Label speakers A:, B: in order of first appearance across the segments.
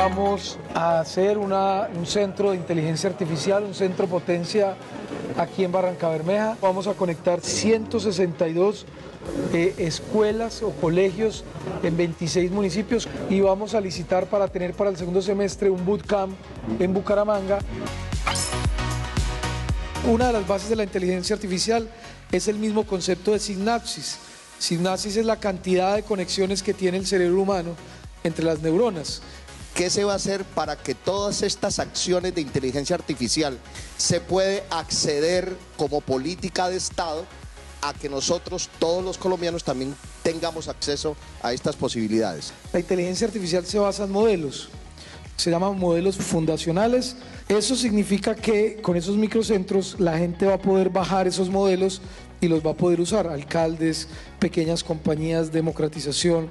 A: vamos a hacer un centro de inteligencia artificial, un centro potencia aquí en Barranca Bermeja. Vamos a conectar 162 eh, escuelas o colegios en 26 municipios y vamos a licitar para tener para el segundo semestre un bootcamp en Bucaramanga. Una de las bases de la inteligencia artificial es el mismo concepto de sinapsis. Sinapsis es la cantidad de conexiones que tiene el cerebro humano entre las neuronas.
B: ¿Qué se va a hacer para que todas estas acciones de inteligencia artificial se puede acceder como política de Estado a que nosotros, todos los colombianos, también tengamos acceso a estas posibilidades?
A: La inteligencia artificial se basa en modelos, se llaman modelos fundacionales. Eso significa que con esos microcentros la gente va a poder bajar esos modelos y los va a poder usar, alcaldes, pequeñas compañías, democratización.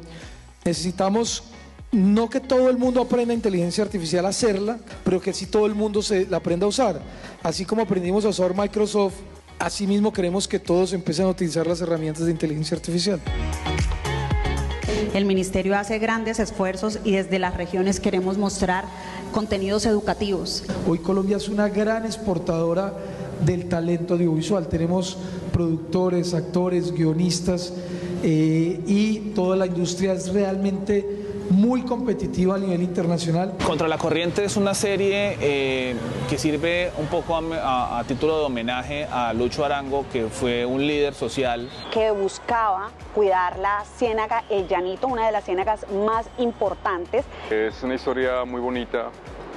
A: Necesitamos no que todo el mundo aprenda inteligencia artificial a hacerla, pero que sí todo el mundo se la aprenda a usar. Así como aprendimos a usar Microsoft, así mismo queremos que todos empiecen a utilizar las herramientas de inteligencia artificial.
C: El ministerio hace grandes esfuerzos y desde las regiones queremos mostrar contenidos educativos.
A: Hoy Colombia es una gran exportadora del talento audiovisual. Tenemos productores, actores, guionistas eh, y toda la industria es realmente muy competitiva a nivel internacional.
D: Contra la Corriente es una serie eh, que sirve un poco a, a, título de homenaje a Lucho Arango, que fue un líder social.
E: Que buscaba cuidar la ciénaga El Llanito, una de las ciénagas más importantes.
F: Es una historia muy bonita,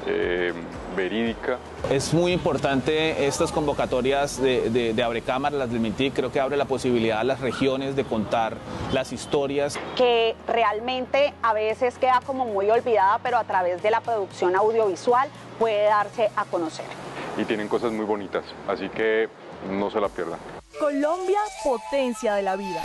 F: eh, verídica.
D: Es muy importante estas convocatorias de, de, de Abrecámara, las del MINTIC, creo que abre la posibilidad a las regiones de contar las historias.
E: Que realmente a veces queda como muy olvidada, pero a través de la producción audiovisual puede darse a conocer.
F: Y tienen cosas muy bonitas, así que no se la pierdan.
G: Colombia, potencia de la vida.